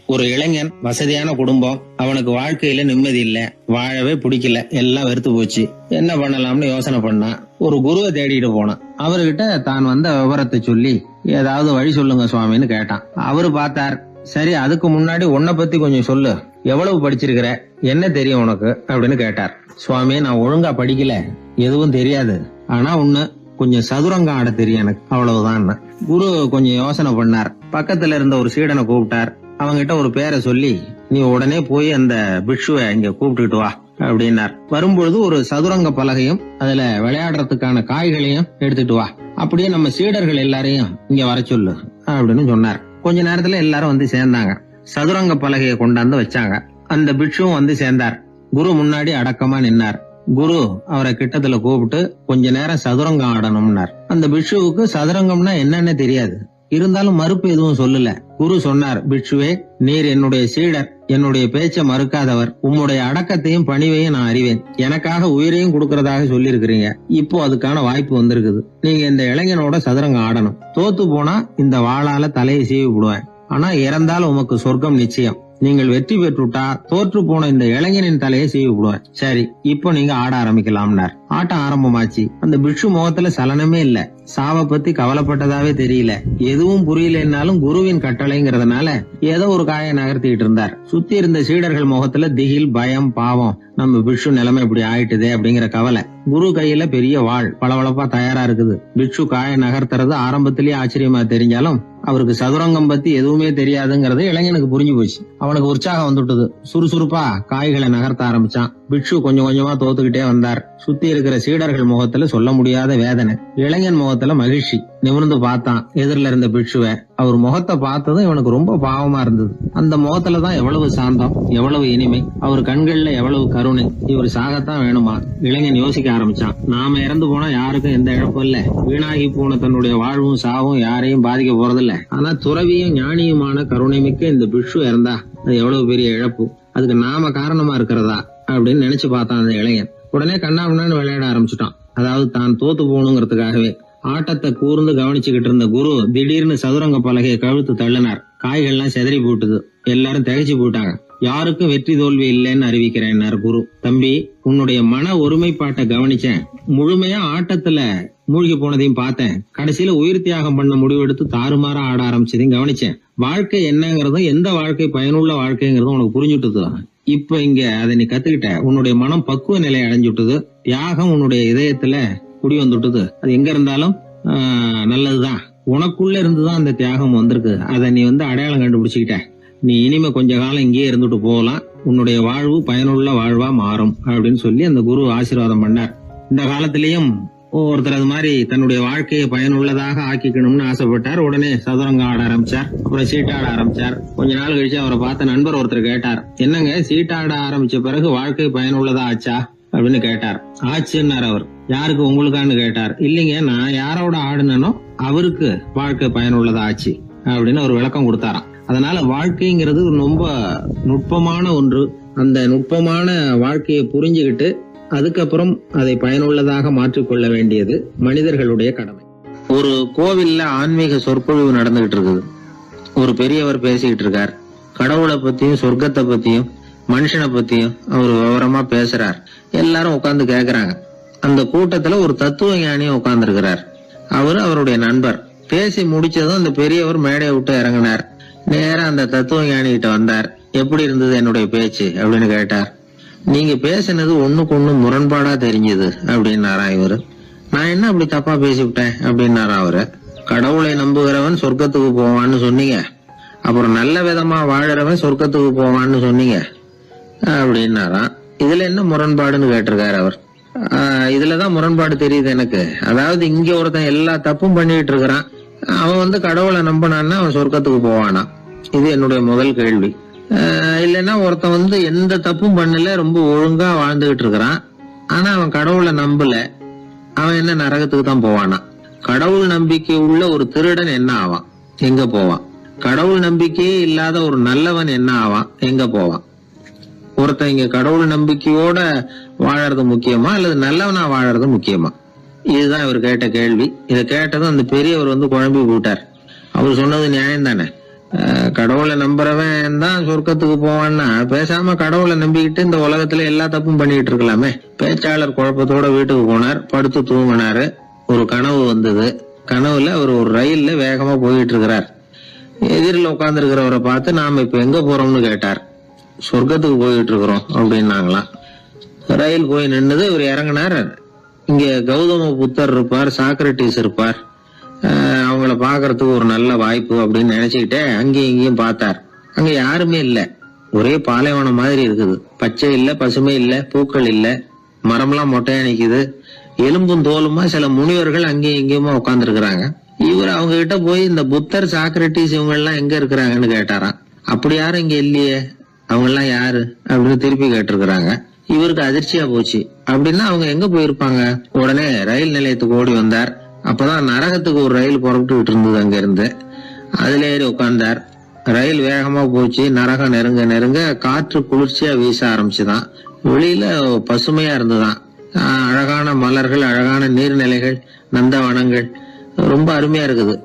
ஒரு இளைஞன் வசதியான குடும்பம். அவனுக்கு வாழ்க்கையில நிம்மதி இல்ல. வாழவே பிடிக்கல. எல்லாம் வெறுத்து போச்சு. என்ன பண்ணலாம்னு யோசனை பண்ணான் ஒரு குருவை தேடிட்டு போனான். அவர்கிட்ட தான் வந்த விவரத்தை சொல்லி ஏதாவது வழி சொல்லுங்க சுவாமின்னு கேட்டான். அவரு பார்த்தார் சரி அதுக்கு முன்னாடி உன்னை பத்தி கொஞ்சம் சொல்லு. எவ்வளவு படிச்சிருக்கிற? என்ன தெரியும் உனக்கு? அப்படின்னு கேட்டார். சுவாமி நான் ஒழுங்கா படிக்கல. எதுவும் தெரியாது. ஆனா ஒண்ணு கொஞ்சம் சதுரங்கம் ஆட தெரியும் எனக்கு. அவ்வளவுதான் குரு கொஞ்சம் யோசனை பண்ணார். பக்கத்துல இருந்த ஒரு சீடனை கூப்பிட்டார். அவங்கிட்ட ஒரு பேரை சொல்லி நீ உடனே போய் அந்த பிக்ஷுவை இங்க கூப்பிட்டுட்டு வா அப்படின்னார். வரும்பொழுது ஒரு சதுரங்க பலகையும் அதுல விளையாடுறதுக்கான காய்களையும் எடுத்துட்டு வா. அப்படியே நம்ம சீடர்கள் எல்லாரையும் இங்க வர சொல்லு அப்படின்னு சொன்னார். கொஞ்ச நேரத்துல எல்லாரும் வந்து சேர்ந்தாங்க. சதுரங்க பலகையை கொண்டாந்து வச்சாங்க. அந்த பிக்ஷுவும் வந்து சேர்ந்தார். குரு முன்னாடி அடக்கமா நின்னார். குரு அவரை கிட்டத்துல கூப்பிட்டு கொஞ்ச நேரம் சதுரங்கம் ஆடணும்னார். அந்த பிக்ஷுவுக்கு சதுரங்கம்னா என்னன்னு தெரியாது. இருந்தாலும் மறுப்பு எதுவும் சொல்லல. குரு சொன்னார் பிக்ஷுவே நீர் என்னுடைய சீடர். என்னுடைய பேச்சை மறுக்காதவர். உம்முடைய அடக்கத்தையும் பணிவையும் நான் அறிவேன். எனக்காக உயிரையும் கொடுக்கறதாக சொல்லியிருக்கிறீங்க. இப்போ அதுக்கான வாய்ப்பு வந்திருக்குது. நீங்க இந்த இளைஞனோட சதுரங்கம் ஆடணும். தோத்து போனா இந்த வாளால தலையை சீவி விடுவேன். ஆனா இறந்தால் உமக்கு சொர்க்கம் நிச்சயம். நீங்கள் வெற்றி பெற்றுட்டா தோற்று போன இந்த இளைஞனின் தலையை சீவி விடுவேன். சரி இப்போ நீங்க ஆட ஆரம்பிக்கலாம்னார். ஆட்டம் ஆரம்பமாச்சு. அந்த பிக்ஷு முகத்துல சலனமே இல்ல. சாவை பத்தி கவலைப்பட்டதாவே தெரியல. எதுவும் புரியலன்னாலும் குருவின் கட்டளைங்கிறதுனால ஏதோ ஒரு காயை நகர்த்திட்டு இருந்தார். சுத்தி இருந்த சீடர்கள் முகத்துல திகில் பயம் பாவம். நம்ம பிக்ஷு நிலைமை இப்படி ஆயிட்டுதே அப்படிங்கிற கவலை. குரு கையில பெரிய வாழ் பளபளப்பா தயாரா இருக்குது. பிக்ஷு காயை நகர்த்துறது ஆரம்பத்திலேயே ஆச்சரியமா தெரிஞ்சாலும் அவருக்கு சதுரங்கம் பத்தி எதுவுமே தெரியாதுங்கிறது இளைஞனுக்கு புரிஞ்சு போச்சு. அவனுக்கு உற்சாகம் வந்துட்டது. சுறுசுறுப்பா காய்களை நகர்த்த ஆரம்பிச்சான். பிக்ஷு கொஞ்சம் கொஞ்சமா தோத்துக்கிட்டே வந்தார். சுத்தி இருக்கிற சீடர்கள் முகத்துல சொல்ல முடியாத வேதனை. இளைஞன் முகத்துல மகிழ்ச்சி. நிமிர்ந்து பார்த்தான். எதிரில இருந்த பிக்ஷுவை. அவர் முகத்தை பார்த்ததும் இவனுக்கு ரொம்ப பாவமா இருந்தது. அந்த முகத்துல தான் எவ்வளவு சாந்தம் எவ்வளவு இனிமை அவர் கண்கள்ல எவ்வளவு கருணை. இவர் சாகத்தான் வேணுமா? இளைஞன் யோசிக்க ஆரம்பிச்சான். நாம இறந்து போனா யாருக்கும் எந்த இழப்பும் இல்ல. வீணாகி போன தன்னுடைய வாழ்வும் சாவும் யாரையும் பாதிக்க போறதில்ல. ஆனா துறவியும் ஞானியுமான கருணை மிக்க இந்த பிட்சு இறந்தா. அது எவ்வளவு பெரிய இழப்பு. அதுக்கு நாம காரணமா இருக்கிறதா? அப்படின்னு நினைச்சு பார்த்தான் அந்த இளைஞன். உடனே கண்ணாமண்ணான்னு விளையாட ஆரம்பிச்சுட்டான். அதாவது தான் தோத்து போகணுங்கிறதுக்காகவே. ஆட்டத்தை கூர்ந்து கவனிச்சுக்கிட்டு இருந்த குரு திடீர்னு சதுரங்க பலகையை கழுத்து தள்ளினார். காய்கள்லாம் செதறி போட்டுது. எல்லாரும் திகைச்சு போட்டாங்க. யாருக்கும் வெற்றி தோல்வி இல்லைன்னு அறிவிக்கிறேன்னார் குரு. தம்பி உன்னுடைய மன ஒருமைப்பாட்டை கவனிச்சேன். முழுமையா ஆட்டத்துல மூழ்கி போனதையும் பார்த்தேன். கடைசியில உயிர் தியாகம் பண்ண முடிவெடுத்து தாறுமாற ஆட ஆரம்பிச்சதையும் கவனிச்சேன். வாழ்க்கை என்னங்கிறதும் எந்த வாழ்க்கை பயனுள்ள வாழ்க்கைங்கிறதும் உனக்கு புரிஞ்சுட்டுது இப்ப இங்க அதை நீ கத்துக்கிட்ட. உன்னுடைய மனம் பக்குவ நிலை அடைஞ்சுட்டுது தியாகம் உன்னுடைய இதயத்துல குடி வந்துட்டுது அது எங்க இருந்தாலும் நல்லதுதான். உனக்குள்ள இருந்துதான் அந்த தியாகம் வந்திருக்கு. அதை நீ வந்து அடையாளம் கண்டுபிடிச்சுக்கிட்ட. நீ இனிமே கொஞ்ச காலம் இங்கேயே இருந்துட்டு போகலாம். உன்னுடைய வாழ்வு பயனுள்ள வாழ்வா மாறும் அப்படின்னு சொல்லி அந்த குரு ஆசீர்வாதம் பண்ணார். இந்த காலத்திலயும் ஒருத்தர் அது மாதிரி தன்னுடைய வாழ்க்கையை பயனுள்ளதாக ஆக்கிக்கணும்னு ஆசைப்பட்டார். உடனே சதுரங்கம் ஆட ஆரம்பிச்சார். அப்புறம் சீட்டாட ஆரம்பிச்சார். கொஞ்ச நாள் கழிச்சு அவரை பார்த்த நண்பர் ஒருத்தர் கேட்டார். என்னங்க சீட்டாட ஆரம்பிச்ச பிறகு வாழ்க்கை பயனுள்ளதா ஆச்சா? அப்படின்னு கேட்டார். ஆச்சுன்னார் அவர். யாருக்கு உங்களுக்கான்னு கேட்டார். இல்லைங்க நான் யாரோட ஆடுனனோ அவருக்கு வாழ்க்கை பயனுள்ளதா ஆச்சு அப்படின்னு ஒரு விளக்கம் கொடுத்தாராம். அதனால வாழ்க்கைங்கிறது ரொம்ப நுட்பமான ஒன்று. அந்த நுட்பமான வாழ்க்கையை புரிஞ்சுக்கிட்டு அதுக்கப்புறம் அதை பயனுள்ளதாக மாற்றிக்கொள்ள வேண்டியது மனிதர்களுடைய கடமை. ஒரு கோவில்ல ஆன்மீக சொற்பொழிவு நடந்துகிட்டு இருக்குது. ஒரு பெரியவர் பேசிக்கிட்டு இருக்கார். கடவுளை பத்தியும் சொர்க்கத்தை பத்தியும் மனுஷனை பத்தியும் அவர் விவரமா பேசுறார். எல்லாரும் உட்கார்ந்து கேக்குறாங்க. அந்த கூட்டத்துல ஒரு தத்துவ ஞானியும் உட்கார்ந்து இருக்கிறார் அவரு அவருடைய நண்பர். பேசி முடிச்சதும் அந்த பெரியவர் மேடையை விட்டு இறங்கினார். நேரா அந்த தத்துவ ஞானி கிட்ட வந்தார். எப்படி இருந்தது என்னுடைய பேச்சு? அப்படின்னு கேட்டார். நீங்க பேசினது ஒண்ணுக்கு ஒண்ணு முரண்பாடா தெரிஞ்சது அப்படின்னாரா இவரு. நான் என்ன அப்படி தப்பா பேசிவிட்டேன்? அப்படின்னாரா அவரு. கடவுளை நம்புகிறவன் சொர்க்கத்துக்கு போவான்னு சொன்னீங்க. அப்புறம் நல்ல விதமா வாழறவன் சொர்க்கத்துக்கு போவான்னு சொன்னீங்க. அப்படின்னாராம் இதுல என்ன முரண்பாடுன்னு கேட்டிருக்காரு அவர். ஆஹ் இதுலதான் முரண்பாடு தெரியுது எனக்கு. அதாவது இங்க ஒருத்தன் எல்லா தப்பும் பண்ணிட்டு இருக்கிறான். அவன் வந்து கடவுளை நம்பினான்னா அவன் சொர்க்கத்துக்கு போவானா? இது என்னுடைய முதல் கேள்வி. இல்லைன்னா ஒருத்தன் வந்து எந்த தப்பும் பண்ணல ரொம்ப ஒழுங்கா வாழ்ந்துகிட்டு இருக்கிறான். ஆனா அவன் கடவுளை நம்பல. அவன் என்ன நரகத்துக்கு தான் போவானா? கடவுள் நம்பிக்கை உள்ள ஒரு திருடன் என்ன ஆவான்? எங்க போவான்? கடவுள் நம்பிக்கையே இல்லாத ஒரு நல்லவன் என்ன ஆவான்? எங்க போவான்? ஒருத்தன் இங்க கடவுள் நம்பிக்கையோட வாழறது முக்கியமா அல்லது நல்லவனா வாழறது முக்கியமா? இதுதான் இவர் கேட்ட கேள்வி. இதை கேட்டதும் அந்த பெரியவர் வந்து குழம்பி போட்டார் அவர் சொன்னது நியாயம் தானே கடவுளை நம்புறவன் தான் சொர்க்கத்துக்கு போவான்னா பேசாம கடவுளை நம்பிக்கிட்டு இந்த உலகத்துல எல்லா தப்பும் பண்ணிட்டு இருக்கலாமே. பேச்சாளர் குழப்பத்தோட வீட்டுக்கு போனார் படுத்து தூங்கினாரு. ஒரு கனவு வந்தது. கனவுல அவர் ஒரு ரயில்ல வேகமா போயிட்டு இருக்கிறார். எதிரில் உட்கார்ந்து இருக்கிறவரை பார்த்து நாம இப்ப எங்க போறோம்னு கேட்டார். சொர்க்கத்துக்கு போயிட்டு இருக்கிறோம் அப்படின்னாங்களாம். ரயில் போய் நின்றுது இவர் இறங்கினார். இங்க கௌதம புத்தர் இருப்பார் சாக்ரட்டிஸ் இருப்பார். அவங்கள பாக்குறதுக்கு ஒரு நல்ல வாய்ப்பு அப்படின்னு நினைச்சுக்கிட்டே அங்கேயும் இங்கேயும் பார்த்தார். அங்க யாருமே இல்ல. ஒரே பாலைவனம் மாதிரி இருக்குது. பச்சை இல்ல பசுமை இல்ல பூக்கள் இல்ல. மரம்லாம் மொட்டையா நிக்குது. எலும்பும் தோலுமா சில முனிவர்கள் அங்கேயும் இங்கேயுமா உட்கார்ந்து இவர் அவங்க கிட்ட போய் இந்த புத்தர் சாக்ரட்டிஸ் இவங்க எல்லாம் எங்க இருக்கிறாங்கன்னு கேட்டாராம். அப்படி யாரும் இங்க இல்லையே. அவங்க எல்லாம் யாரு அப்படின்னு திருப்பி கேட்டிருக்கிறாங்க. இவருக்கு அதிர்ச்சியா போச்சு. அப்படின்னா அவங்க எங்க போயிருப்பாங்க? உடனே ரயில் நிலையத்துக்கு ஓடி வந்தார். அப்பதான் நரகத்துக்கு ஒரு ரயில் புறப்பட்டுக்கிட்டு இருந்தது அங்க இருந்து அதுல ஏறி உட்கார்ந்தார். ரயில் வேகமா போச்சு. நரகம் நெருங்க நெருங்க காற்று குளிர்ச்சியா வீச ஆரம்பிச்சுதான். வெளியில பசுமையா இருந்துதான் அழகான மலர்கள் அழகான நீர்நிலைகள் நந்தவனங்கள். ரொம்ப அருமையா இருக்குது.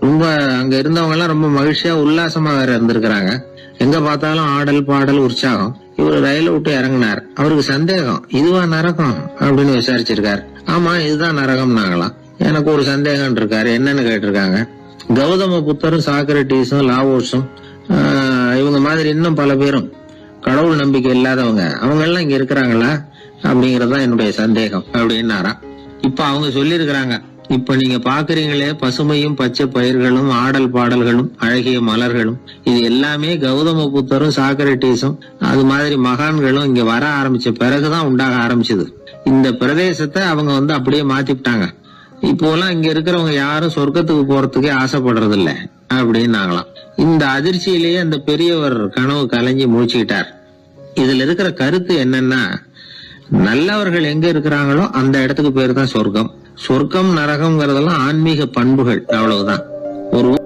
ரொம்ப அங்க இருந்தவங்க எல்லாம் ரொம்ப மகிழ்ச்சியா உல்லாசமா வேற இருந்திருக்கிறாங்க. எங்க பார்த்தாலும் ஆடல் பாடல் உற்சாகம். இவர் ரயில விட்டு இறங்கினார். அவருக்கு சந்தேகம் இதுவா நரகம்? அப்படின்னு விசாரிச்சிருக்காரு. ஆமா இதுதான் நரகம்னாங்களாம். எனக்கு ஒரு சந்தேகம் இருக்காரு. என்னன்னு கேட்டிருக்காங்க. கௌதம புத்தரும் சாக்ரட்டிஸும் லாவோஸும் ஆஹ் இவங்க மாதிரி இன்னும் பல பேரும் கடவுள் நம்பிக்கை இல்லாதவங்க. அவங்க எல்லாம் இங்க இருக்கிறாங்களா? அப்படிங்கறதுதான் என்னுடைய சந்தேகம். அப்படின்னாரா? இப்ப அவங்க சொல்லியிருக்கிறாங்க. இப்ப நீங்க பாக்குறீங்களே பசுமையும் பச்சை பயிர்களும் ஆடல் பாடல்களும் அழகிய மலர்களும். இது எல்லாமே கௌதம புத்தரும் சாக்ரட்டிஸும் அது மாதிரி மகான்களும் இங்க வர ஆரம்பிச்ச பிறகுதான் உண்டாக ஆரம்பிச்சது. இந்த பிரதேசத்தை அவங்க வந்து அப்படியே மாத்திவிட்டாங்க இப்போலாம் இங்க இருக்கிறவங்க யாரும் சொர்க்கத்துக்கு போறதுக்கே ஆசைப்படுறது இல்ல அப்படின்னாங்களாம் இந்த அதிர்ச்சியிலேயே அந்த பெரியவர் கனவு கலைஞ்சி முடிச்சுக்கிட்டார் இதுல இருக்கிற கருத்து என்னன்னா நல்லவர்கள் எங்க இருக்கிறாங்களோ அந்த இடத்துக்கு பேர் தான் சொர்க்கம். சொர்க்கம் நரகம்ங்கிறதெல்லாம் ஆன்மீக பண்புகள் அவ்வளவுதான். ஒரு